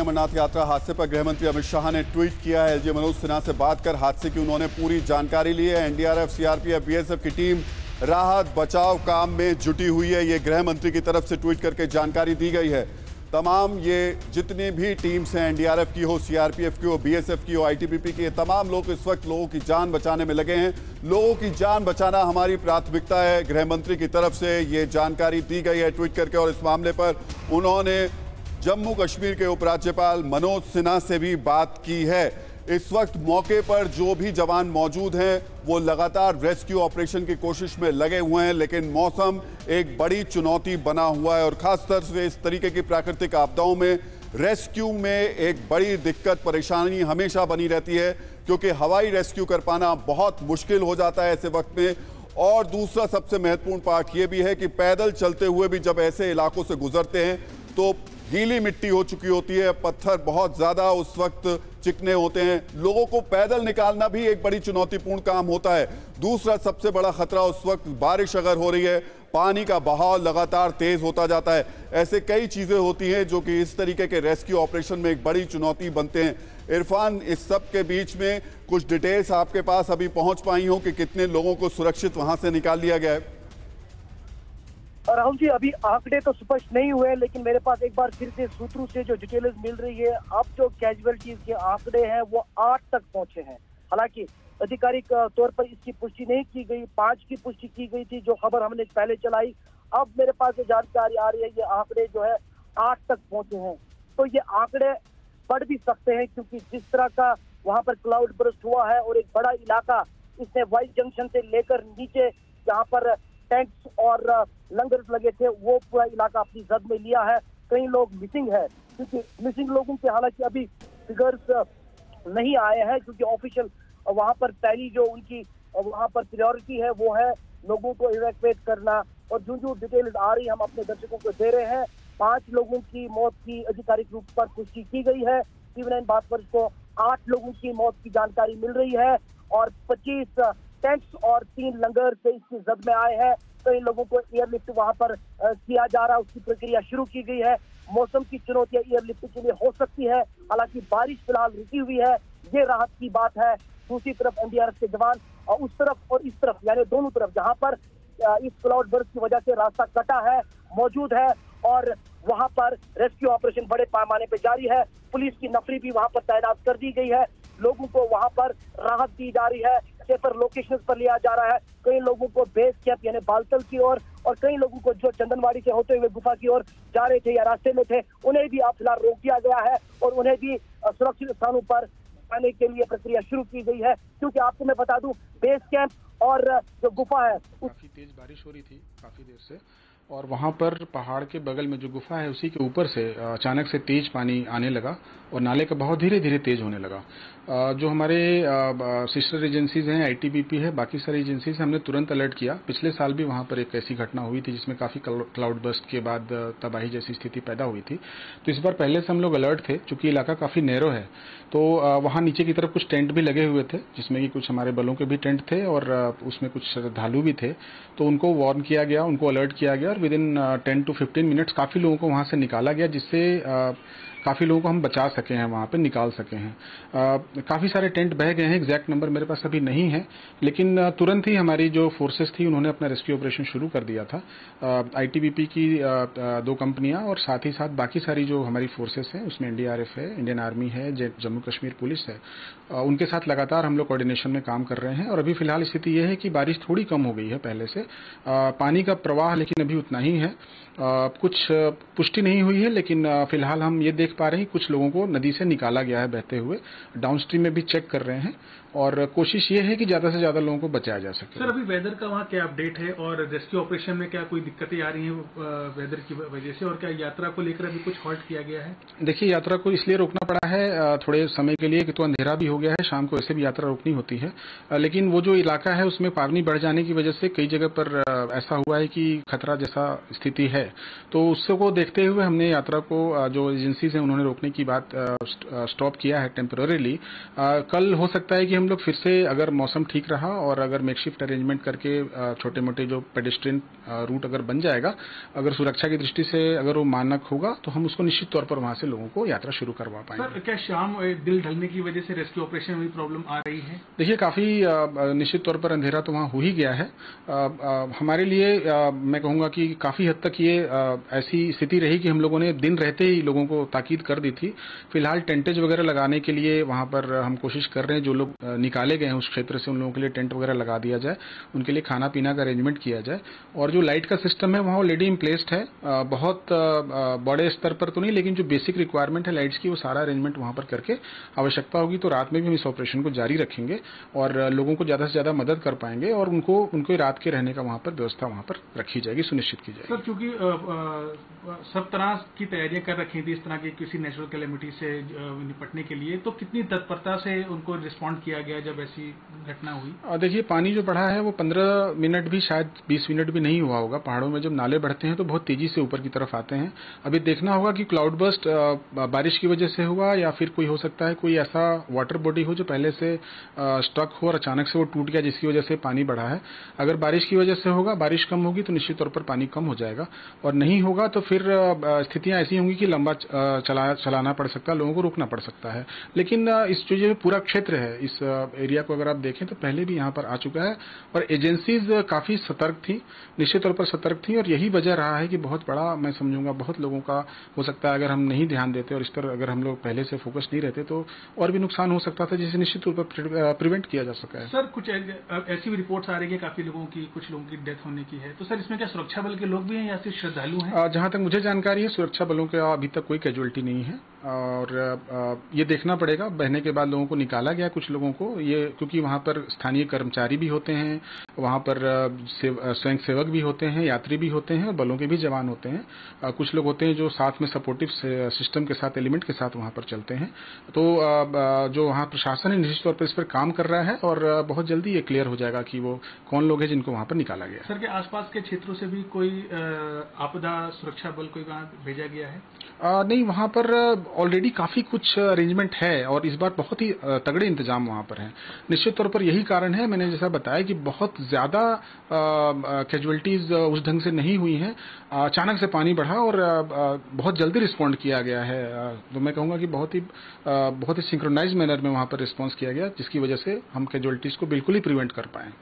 अमरनाथ यात्रा हादसे पर गृह मंत्री अमित शाह ने ट्वीट किया है। एलजी मनोज सिन्हा से बात कर हादसे की उन्होंने पूरी जानकारी ली है। एनडीआरएफ सीआरपीएफ बीएसएफ की टीम राहत, बचाव काम में जुटी हुई है। ये गृह मंत्री की तरफ़ से ट्वीट करके जानकारी दी गई है। तमाम ये जितनी भी टीम्स हैं, एनडीआरएफ की हो, सीआरपीएफ की हो, बीएसएफ की हो, आईटीबीपी की तमाम लोग इस वक्त लोगों की जान बचाने में लगे हैं। लोगों की जान बचाना हमारी प्राथमिकता है। गृह मंत्री की तरफ़ से ये जानकारी दी गई है ट्वीट करके और इस मामले पर उन्होंने जम्मू कश्मीर के उपराज्यपाल मनोज सिन्हा से भी बात की है। इस वक्त मौके पर जो भी जवान मौजूद हैं, वो लगातार रेस्क्यू ऑपरेशन की कोशिश में लगे हुए हैं, लेकिन मौसम एक बड़ी चुनौती बना हुआ है और खासतौर से इस तरीके की प्राकृतिक आपदाओं में रेस्क्यू में एक बड़ी दिक्कत, परेशानी हमेशा बनी रहती है, क्योंकि हवाई रेस्क्यू कर पाना बहुत मुश्किल हो जाता है ऐसे वक्त में। और दूसरा सबसे महत्वपूर्ण पार्ट ये भी है कि पैदल चलते हुए भी जब ऐसे इलाकों से गुजरते हैं तो गीली मिट्टी हो चुकी होती है, पत्थर बहुत ज़्यादा उस वक्त चिकने होते हैं। लोगों को पैदल निकालना भी एक बड़ी चुनौतीपूर्ण काम होता है। दूसरा सबसे बड़ा खतरा उस वक्त बारिश अगर हो रही है, पानी का बहाव लगातार तेज होता जाता है। ऐसे कई चीज़ें होती हैं जो कि इस तरीके के रेस्क्यू ऑपरेशन में एक बड़ी चुनौती बनते हैं। इरफान, इस सब के बीच में कुछ डिटेल्स आपके पास अभी पहुँच पाई हो कि कितने लोगों को सुरक्षित वहाँ से निकाल लिया गया है? राहुल जी, अभी आंकड़े तो स्पष्ट नहीं हुए लेकिन मेरे पास एक बार फिर से सूत्रों से जो डिटेल्स मिल रही है, अब जो कैजुअलिटीज के आंकड़े हैं, वो आठ तक पहुँचे हैं। हालाँकि आधिकारिक तौर पर इसकी पुष्टि नहीं की गई, पाँच की पुष्टि की गई थी, जो खबर हमने पहले चलाई। अब मेरे पास जो जानकारी आ रही है, ये आंकड़े जो है, आठ तक पहुँचे हैं। तो ये आंकड़े बढ़ भी सकते हैं, क्योंकि जिस तरह का वहाँ पर क्लाउड ब्रस्ट हुआ है, और एक बड़ा इलाका इसने वाइट जंक्शन से लेकर नीचे जहाँ पर टेंट्स और लंगर लगे थे, वो पूरा इलाका अपनी जद में लिया है। कई लोग मिसिंग है, क्योंकि मिसिंग लोगों के हालाँकि अभी फिगर्स नहीं आए हैं, क्योंकि ऑफिशियल वहाँ पर पहली जो उनकी वहाँ पर प्रायोरिटी है, वो है लोगों को इवैक्यूएट करना। और जो जो डिटेल्स आ रही हम अपने दर्शकों को दे रहे हैं। पाँच लोगों की मौत की आधिकारिक रूप पर पुष्टि की गई है। टीवी नाइन बात को आठ लोगों की मौत की जानकारी मिल रही है। और पच्चीस टैंक्स और तीन लंगर से इसकी जद में आए हैं। कई लोगों को एयरलिफ्ट वहाँ पर किया जा रहा है उसकी प्रक्रिया शुरू की गई है। मौसम की चुनौतियाँ एयरलिफ्ट के लिए हो सकती है, हालाँकि बारिश फ़िलहाल रुकी हुई है, ये राहत की बात है। दूसरी तरफ़ एनडीआरएफ के जवान और उस तरफ़ और इस तरफ़, यानी दोनों तरफ़, जहाँ पर इस क्लाउड बर्फ़ की वजह से रास्ता कटा है, मौजूद है, और वहाँ पर रेस्क्यू ऑपरेशन बड़े पैमाने पर जारी है। पुलिस की नफरी भी वहाँ पर तैनात कर दी गई है। लोगों को वहाँ पर राहत दी जा रही है। सेफर लोकेशन पर लिया जा रहा है। कई लोगों को बेस कैंप यानी बालतल की ओर, और कई लोगों को जो चंदनवाड़ी से होते हुए गुफा की ओर जा रहे थे या रास्ते में थे, उन्हें भी अब फ़िलहाल रोक दिया गया है और उन्हें भी सुरक्षित स्थानों पर जाने के लिए प्रक्रिया शुरू की गई है। क्योंकि आपको मैं बता दूँ, बेस कैंप और जो गुफा है काफ़ी तेज बारिश हो रही थी, काफ़ी देर से। और वहाँ पर पहाड़ के बगल में जो गुफा है, उसी के ऊपर से अचानक से तेज पानी आने लगा और नाले का बहुत धीरे धीरे तेज होने लगा। जो हमारे सिस्टर एजेंसीज हैं आईटीबीपी है, बाकी सारी एजेंसीज हमने तुरंत अलर्ट किया। पिछले साल भी वहाँ पर एक ऐसी घटना हुई थी, जिसमें काफ़ी क्लाउड बस्ट के बाद तबाही जैसी स्थिति पैदा हुई थी। तो इस बार पहले से हम लोग अलर्ट थे, चूँकि इलाका काफ़ी नैरो है। तो वहाँ नीचे की तरफ़ कुछ टेंट भी लगे हुए थे, जिसमें कि कुछ हमारे बलों के भी टेंट थे और उसमें कुछ श्रद्धालु भी थे। तो उनको वार्न किया गया, उनको अलर्ट किया गया और within ten to fifteen minutes काफ़ी लोगों को वहाँ से निकाला गया जिससे काफ़ी लोगों को हम बचा सके हैं, वहाँ पे निकाल सके हैं। काफ़ी सारे टेंट बह गए हैं, एग्जैक्ट नंबर मेरे पास अभी नहीं है, लेकिन तुरंत ही हमारी जो फोर्सेस थी, उन्होंने अपना रेस्क्यू ऑपरेशन शुरू कर दिया था। आईटीबीपी की दो कंपनियाँ और साथ ही साथ बाकी सारी जो हमारी फोर्सेस हैं, उसमें एनडीआरएफ है इंडियन आर्मी है जम्मू कश्मीर पुलिस है। उनके साथ लगातार हम लोग कोऑर्डिनेशन में काम कर रहे हैं और अभी फ़िलहाल स्थिति यह है कि बारिश थोड़ी कम हो गई है पहले से। पानी का प्रवाह लेकिन अभी उतना ही है। कुछ पुष्टि नहीं हुई है, लेकिन फ़िलहाल हम ये देख पा रहे हैं, कुछ लोगों को नदी से निकाला गया है बहते हुए। डाउनस्ट्रीम में भी चेक कर रहे हैं। और कोशिश ये है कि ज़्यादा से ज़्यादा लोगों को बचाया जा सके। सर अभी वेदर का वहाँ क्या अपडेट है? और रेस्क्यू ऑपरेशन में क्या कोई दिक्कतें आ रही हैं वेदर की वजह से? और क्या यात्रा को लेकर अभी कुछ हॉल्ट किया गया है? देखिए यात्रा को इसलिए रोकना पड़ा है थोड़े समय के लिए कि तो अंधेरा भी हो गया है शाम को ऐसे भी यात्रा रोकनी होती है। लेकिन वो जो इलाका है उसमें पावनी बढ़ जाने की वजह से कई जगह पर ऐसा हुआ है कि खतरा जैसा स्थिति है। तो उसको देखते हुए हमने यात्रा को जो एजेंसीज हैं उन्होंने रोकने की बात स्टॉप किया है टेम्पररीली कल हो सकता है कि हम लोग फिर से अगर मौसम ठीक रहा और अगर मेकशिफ्ट अरेंजमेंट करके छोटे मोटे जो पेडिस्ट्रियन रूट अगर बन जाएगा अगर सुरक्षा की दृष्टि से अगर वो मानक होगा तो हम उसको निश्चित तौर पर वहाँ से लोगों को यात्रा शुरू करवा पाएँगे। सर क्या शाम दिल ढलने की वजह से रेस्क्यू ऑपरेशन में प्रॉब्लम आ रही है? देखिए काफ़ी निश्चित तौर पर अंधेरा तो वहाँ हो ही गया है। हमारे लिए मैं कहूँगा कि काफ़ी हद तक ये ऐसी स्थिति रही कि हम लोगों ने दिन रहते ही लोगों को ताकीद कर दी थी। फ़िलहाल टेंटेज वगैरह लगाने के लिए वहाँ पर हम कोशिश कर रहे हैं जो लोग निकाले गए हैं उस क्षेत्र से, उन लोगों के लिए टेंट वगैरह लगा दिया जाए, उनके लिए खाना पीना का अरेंजमेंट किया जाए। और जो लाइट का सिस्टम है, वहाँ ऑलरेडी इम्प्लेस्ड है। बहुत बड़े स्तर पर तो नहीं, लेकिन जो बेसिक रिक्वायरमेंट है लाइट्स की, वो सारा अरेंजमेंट वहाँ पर करके आवश्यकता होगी तो रात में भी हम इस ऑपरेशन को जारी रखेंगे और लोगों को ज़्यादा से ज़्यादा मदद कर पाएँगे और उनको उनको रात के रहने का वहाँ पर व्यवस्था वहाँ पर रखी जाएगी, सुनिश्चित की जाएगी। सर, चूँकि सब तरह की तैयारियाँ कर रखी थी इस तरह की किसी नेचुरल कैलेमिटी से निपटने के लिए तो कितनी तत्परता से उनको रिस्पॉन्ड किया गया जब ऐसी घटना हुई? देखिए, पानी जो बढ़ा है, वो पंद्रह मिनट भी, शायद बीस मिनट भी नहीं हुआ होगा। पहाड़ों में जब नाले बढ़ते हैं तो बहुत तेज़ी से ऊपर की तरफ़ आते हैं। अभी देखना होगा कि क्लाउड बस्ट बारिश की वजह से हुआ या फिर कोई हो सकता है, कोई ऐसा वाटर बॉडी हो जो पहले से स्टक हो और अचानक से वो टूट गया, जिसकी वजह से पानी बढ़ा है। अगर बारिश की वजह से होगा, बारिश कम होगी तो निश्चित तौर पर पानी कम हो जाएगा। और नहीं होगा तो फिर स्थितियाँ ऐसी होंगी कि लंबा चला, चलाना पड़ सकता है, लोगों को रोकना पड़ सकता है। लेकिन इस जो पूरा क्षेत्र है, इस एरिया को अगर आप देखें तो पहले भी यहाँ पर आ चुका है और एजेंसीज काफ़ी सतर्क थी निश्चित तौर पर सतर्क थी और यही वजह रहा है कि बहुत बड़ा मैं समझूँगा बहुत लोगों का हो सकता है अगर हम नहीं ध्यान देते और इस पर अगर हम लोग पहले से फोकस नहीं रहते तो और भी नुकसान हो सकता था जिसे निश्चित तौर पर प्रिवेंट किया जा सका है। सर कुछ ऐसी भी रिपोर्ट्स आ रही है काफ़ी लोगों की कुछ लोगों की डेथ होने की है। तो सर इसमें क्या सुरक्षा बल के लोग भी हैं या सिर्फ़ श्रद्धालु हैं? जहाँ तक मुझे जानकारी है सुरक्षा बलों का अभी तक कोई कैजुअलिटी नहीं है। और ये देखना पड़ेगा। बहने के बाद लोगों को निकाला गया कुछ लोगों को। ये, क्योंकि वहाँ पर स्थानीय कर्मचारी भी होते हैं। वहाँ पर स्वयं सेवक भी होते हैं यात्री भी होते हैं और बलों के भी जवान होते हैं। कुछ लोग होते हैं जो साथ में सपोर्टिव सिस्टम के साथ एलिमेंट के साथ वहाँ पर चलते हैं। तो जो वहाँ प्रशासन है निश्चित तौर पर इस पर काम कर रहा है और बहुत जल्दी ये क्लियर हो जाएगा कि वो कौन लोग हैं जिनको वहाँ पर निकाला गया सर के आसपास के क्षेत्रों से भी कोई आपदा सुरक्षा बल कोई वहाँ भेजा गया है? आ, नहीं वहाँ पर ऑलरेडी काफ़ी कुछ अरेंजमेंट है और इस बार बहुत ही तगड़े इंतज़ाम वहाँ पर है। निश्चित तौर पर यही कारण है मैंने जैसा बताया कि बहुत ज़्यादा कैजुअलिटीज उस ढंग से नहीं हुई हैं। अचानक से पानी बढ़ा और बहुत जल्दी रिस्पॉन्ड किया गया है। तो मैं कहूँगा कि बहुत ही बहुत ही सिंक्रोनाइज मैनर में वहाँ पर रिस्पॉन्स किया गया, जिसकी वजह से हम कैजुअलिटीज को बिल्कुल ही प्रिवेंट कर पाए।